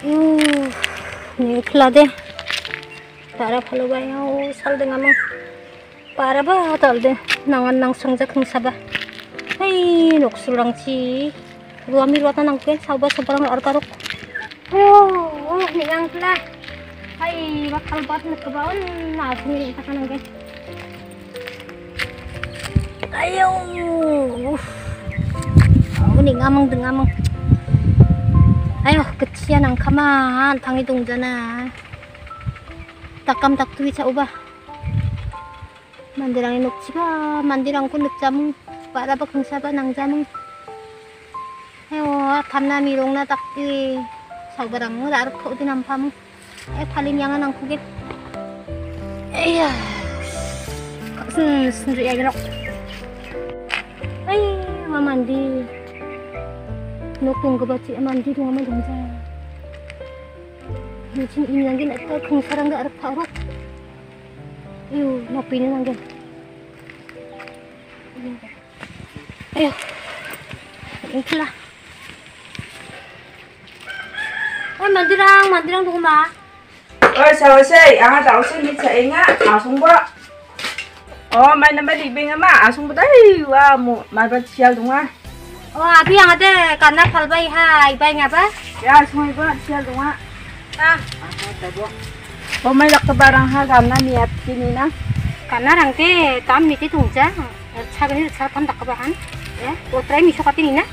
Yuh, ni kelade. Para phalo ba yaw sal de ngamang. Para ba dal de nangan nang sangja khungsa ba. Hai noksulang chi. Ruami ruata nang pen sauba sabarang arkarok. Oh, oh ni ang pla. Hai bakal bat na kabaon na sumi ta kanang gen. Ayo. Uff. Oh, ni ngamang de ngamang. 아유 끝이야 난 가만 당이 동잖아 딱감 닥두기 차오바 만디랑이 녹지바 만디랑고 늑자뭉 빠라바 긍사바 낭자뭉 아유 담나미 롱나 닥디 사우바랑 나르코 어디 남파뭉 에 팔린 양은 안고게 에이야 무슨 순주 얘기로 아이 와만디 nó cùng có bà chị em ăn đi đúng không đúng ra nhưng chính im lặng cái này ta không sao đang đợi được thảo rốc yêu nó pin năng cái yêu ini pula Oh, mandirang, mandirang dong, Ma. Ôi sao xe, ăn tao xin đi xe nga, à, áo xuống quá. Ồ, mày nằm bên đi bên mà, áo xuống bên đây, wow, mà bắt xe đúng không? 어 아비 양아대 간나 팔바이 하 이바이 nga바? ya xuống quá chiều đúng không à ồ mày lắc barang ha gam na niat sini na 간나랑 때땀 밑에 동자. 차근히 차탐 닦아봐한. 예? 오트라이 미쇼 같은 이나?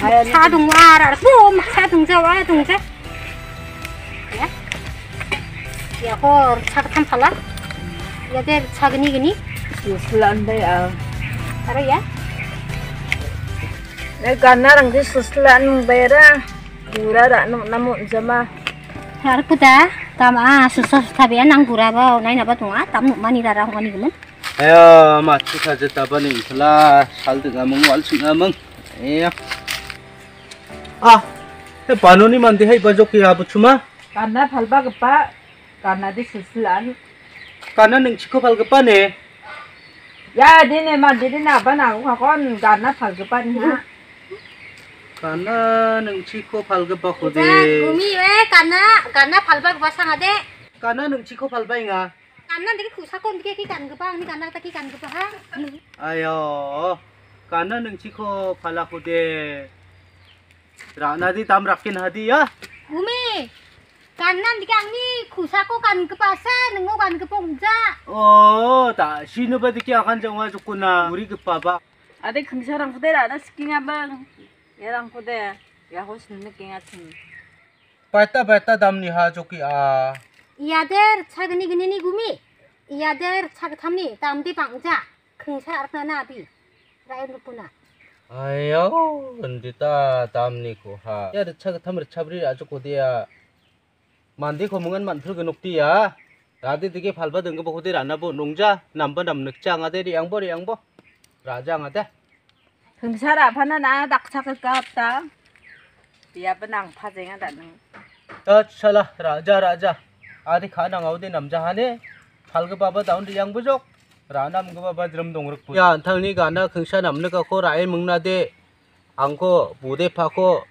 ay 차 동와라 뿜차 동자 와 동자 ya ya kor 차 탐팔라 ya der 차 gini gini suslan đây à taro ya karena orang di suslan bayar tak rak namun sama harku dah tama susah tapi anak gura bau nain apa tuh ah tamu mani darah mani gemen ayo mati saja tapi nih salah hal tuh ngamung wal sih ngamung iya ah eh panu nih mandi hai baju ya apa cuma karena falba apa? karena di suslan karena neng ciko fal kepa nih ya di mandi di napa nanggung aku karena fal kepa nih karena neng ciko palga baku de bumi we karena karena phalba gba sanga karena neng ciko phalba inga. karena dek khusa kon dek kiki kan gebang ni kana taki kan ha. Ayo. Kana nungchiko phala de Rana di tam rakin hadi ya. bumi karena de kan ni khusa ko kan gba sa nengok kan gba. Oh, tak sih nubat de ki akan cukup na muri gba papa Ade khungsa putera, ada rana bang. 얘랑 부대 야호신 느낌 같은. 빠따 빠따 담니 하조기 아. 이야들 차근이 그니니 구미. 이야들 차그 담니 담디 방자. 큰사 알나 나비. 라이누구나. 아유 근데다 담니 고하. 야들 차그 담으로 차브리 아주 고대야. 만디 고문은 만들고 녹디야. 그 라디 되게 밟아든 거 보고 대리 안 나보 농자 남번 남늑자 안아대리 양보리 양보. 라자 안아대. 데 kengsara phana na dak chak ka apta dia benang phajenga da nang 저 찰라 라자 라자 아디 가낭 아우디 남자 하네 발그 바바 다운디 양부족 라남 그 바바 드럼 동럭 야 안탕니 가나 긍샤 남느가 코 라일 묵나데 앙코 부데 파코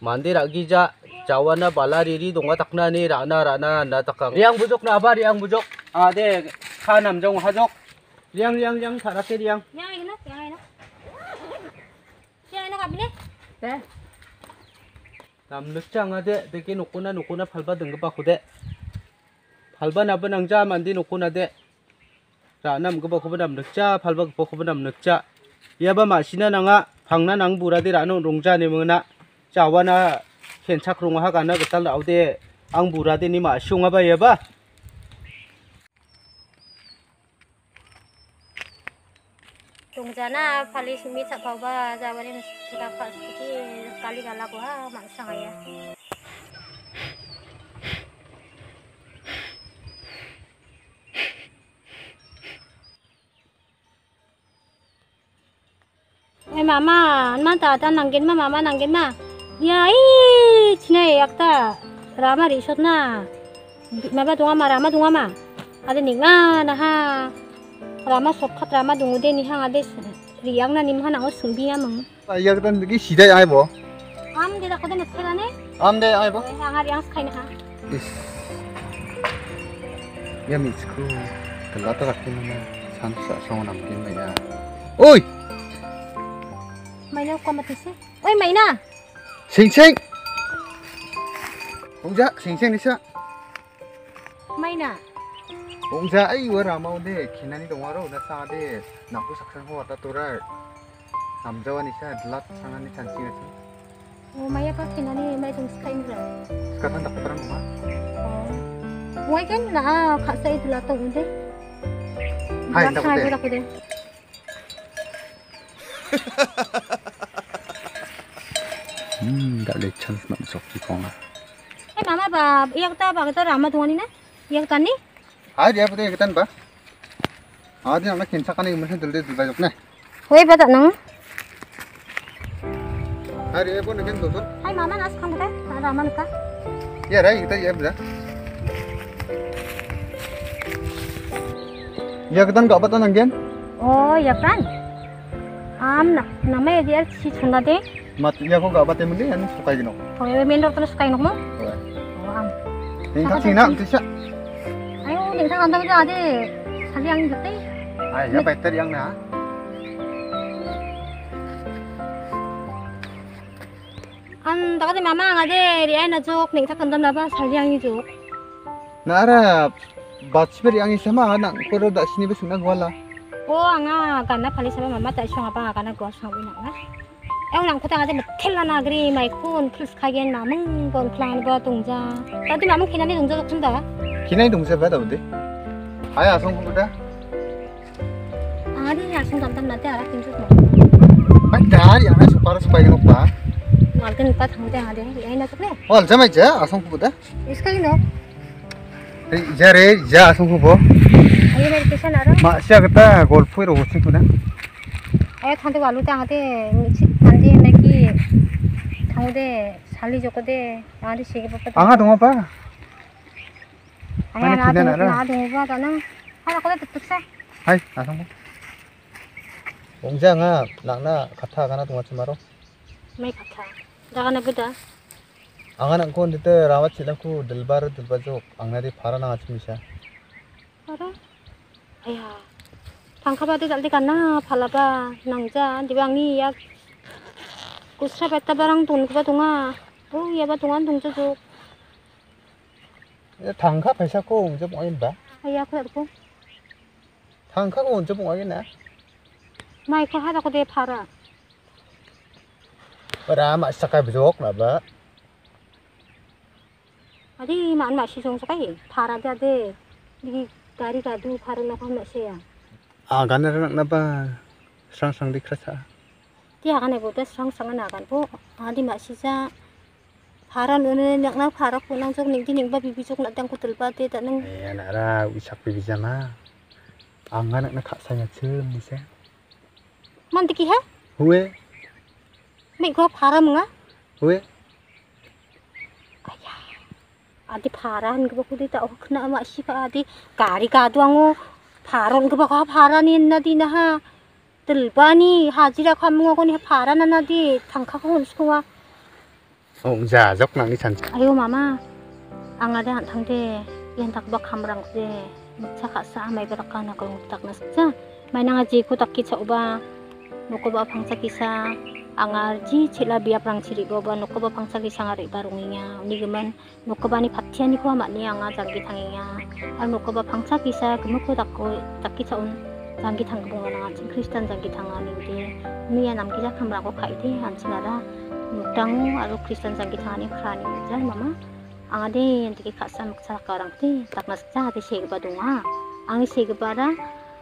만디 라기자 자와나 발라리리 동가 taknani rana rana na takang riang bujok na ba riang bujok ade kha namjong hajok riang riang riang tharake riang yang ina yang ina yang ina kabine De 남늑장 아데 되게 놓고나 놓고나 팔바 등급 바꾸대 팔바 나바 낭자 만디 놓고나데 라남 그바 고바 남늑자 팔바 그바 고바 남늑자 야바 마시나 나가 방나 낭 부라데 라노 롱자 네므나 자와나 켄착 롱 하가나 그탈 아우데 앙 부라데 니 마숑아 바 야바 sana pali simit sa kauba sa kita pak sedikit kali galak wah maksa ya Eh mama, mana tata nanggin ma mama nanggin ma. Ya ih, cina yakta. ramah risot na. Mama tunga ma rama tunga ma. Ada ninga nah. Rama sokhat rama dungu de nihang ades. riang na nimha na o sumbi amang. Ayak tan gi sidai ai bo. Am de da ko de khela ne. Eh. Am de ai bo. Angar yang khai na. Is. Ya mi sku. Kala ta rakin na san sa song nam kin mai na. Oi. Mai na ko mati se. Oi mai na. Sing sing. Ông già sing sing đi sao? Mai na. ongza ai wara mau de kinani dong waro na sa de naku saksan ho ta tora samjawa ni sa dlat sangani chansi ngasi oh maya pa nih mai jong skai ngla sekarang tak perang oh Wai kan na kak saya dlat tong de hai tak de Hmm, tak boleh chance sok di kong. Eh, mama, ba, iya kita, ba, kita ramah tuan ni na, yang tani. Hai dia putih kita ba. Adi nama kinsa kan yang mesti dulu dulu banyak nih. apa tak nang. Hai dia pun ngekin tuh. Hai mama nas kan kita, raman kita. Ya rai kita ya bela. Ya kita nggak. Oh ya kan. Am nak nama ya dia si cunda. Mat ya aku nggak betul mending yang suka gino. Oh ya minum terus suka gino mau. Oh am. Ini kan nak bisa. ayo ning sang anda ba de sali ang jute ah ya better yang na an daga de mama nga de ri ai na jok ning sa kandam na ba sali ang jok nara batchber yang sama anak koro dak sini besok nak wala oh anga ganna phali sa mama ta shong ba ganna go shong wi na 에우 랑 코다 가데 텔라나 그리 마이콘 플스 카겐 마몽 건 플란 거 동자 나도 마몽 키나 니 동자 좋다 기나이 동생 받아 어디 아야 성공보다 아니 약속 담담 나한테 알아 김수 뭐 아 dari anak supaya supaya gino pa 말든 오빠 당대 하대 얘 나 그래 wal jama ja asongkuboda 이스카기 너 ja re ja asongkubo 아이 메디테이션 알아 masih kita golfero hosting tuh 에 탄데 안지 나기. 당대 살리줬거든. 아저씨에게 봤거든 앙아 동아빠 아야 나 동아 나 동아 나는 하나 꺼내 뚝뚝세 아이 나 성공. 옹장아 낙나 같아 가나 동아 치마로. 매 같아 나가나 그다. 앙아는 건데 때 라와 치라고 들바르 들바족 앙나리 파라 나가 치미샤. 파라? 아야. 방카바디 달리 가나? 발라봐. 낭자 니방이 약 구스라 뱉다 바랑 돈그바 동아 어 얘바 동안 동저족 당카 배사코 언제 뭐인다 아야 그래도 당카고 언제 뭐겠나 마이크 하다고 내 팔아 ora mak sakai bejok na ba ที่หากในบุตรสังสังนหากันพวกอาดิมาชิจาพารันเอเนนักนักพารักคุณนั่งจกนิ่งที่นิ่งบ้าบิบิจกนั่งดังกุตลปาเตตันนั่งเอ้ยน่ารักวิชักบิบิจามาอางกันนักขัดสัญญาเชื่อมนี่เซมันตะกี้ฮะเว้ยไม่ก็พารันมึงอะเว้ยอาญาอาดิพารันก็บอกคุณได้แต่โอ้ขณะมาชิบะอาดิกาลิกาดวงโอพารันก็บอกว่าพารันนี่นาดีนะฮะ 들바니 하지라 감응하고니 파란 하나디 당카고 혼수와 ong ja jok nang ni chan 아유 마마 앙아데 한 탕데 연탁 바 감랑 데 묵차 가사 마이 베라카나 거 딱 나스자 마이나가 지고 딱기 쳐봐 놓고 봐 방차 기사 앙아지 칠라 비아프랑 치리 보바 놓고 봐 방차 기사 ngari barunginya uni geman 놓고 바니 파티아니 코 맞니 앙아 장기 탕이야 아 놓고 봐 방차 기사 그먹고 닦고 딱기 쳐온 장기 탕구나 같은 크리스탄 장기 탕아니데 미야 남기 작함라고 가이데 안치나라. 묵당 아로 크리스탄 장기 탕아니 크라니 이제 마마 아데 엔티게 가사 묵사카랑 테 딱나스자 아데 셰그바 동아 앙이 셰그바라.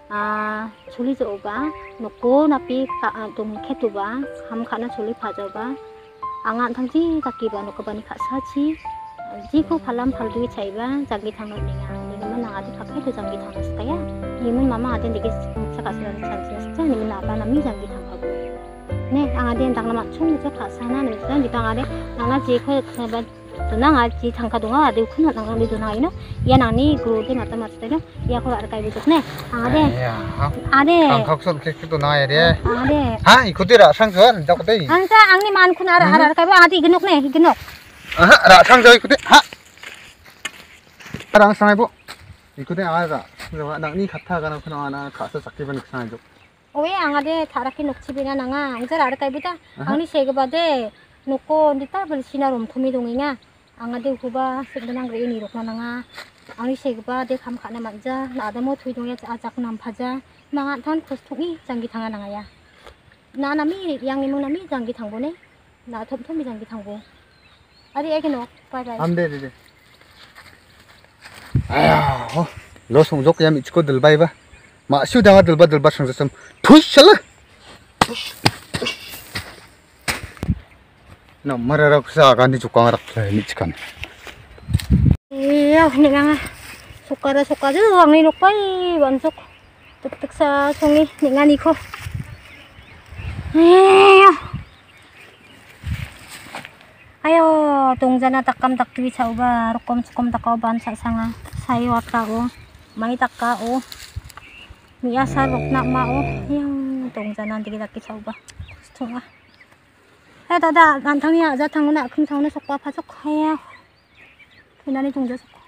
아 졸리 저오바. 놓고 나피 아, 동 캐토바. 함 가나 졸리 파저바. 앙안 탕지 닦기바 놓고 바니 가사치 ham khana chuli phajo ba anga thangji taki ba noko bani khasa chi ji ko phalam phaldu chaiba jagi thang ninga ninga man anga de khakai to jagi thang skaya yimun mama aden dike muksa kasra chanchi sa ni na ba nami jagi thang khabu 네, 앙아데 당나마 총리자 가사나 느슨 이 방아데 앙아 제코 바 tunang aji tangka donga ade kun nang nang di tunang ino ya nani guru de mata mata ino ya ko ar kai bijok ne ade 야, ade 방콕선 캐릭터도 나와야 돼. ade 아, 이거들아 상선 자꾸 돼. angsa angni man kun ar ar ar kai ba adi genok ne genok 아하, 라 상저 이거들. 하. 랑 상해보. 이거들 알아. 그래서 나니 같아 가나 그나 하나 가서 잡기만 상해줘. owe angade taraki nok chibina nanga angjar ar kai buta angni sege bade noko ndita bel sinar om thumi donginga angade huba sekbenang re ni rokna nanga angni sege bade kham khana manja nadamo thui dongya ajak nam phaja manga thon khosthungi jangi thanga nanga ya na nami yang nimung nami jangi thangbone na thom thomi jangi thangbo अरे एक नो पर हम दे दे दे आया लो song joke याम इचको दिलबाई बा मा सु दावा दिलबा दिलबा सोंग सम थुई चल ना मर रख सा गांधी चुका रख ले मिचकन ए नि गांगा sukara sukara wang ni nokpai bansuk tuk tuk sa songi ni ngani ko eh ayo tungzana takam takwi sa uba. Rukom sukom takoban sa isanga. Sayo at takau, may takao miya sa yang mao yung tungzana hindi kita uba. Eh ah. dada nantang niya zatang na kung tang na sokwa pasok kaya kinani tungzana sokwa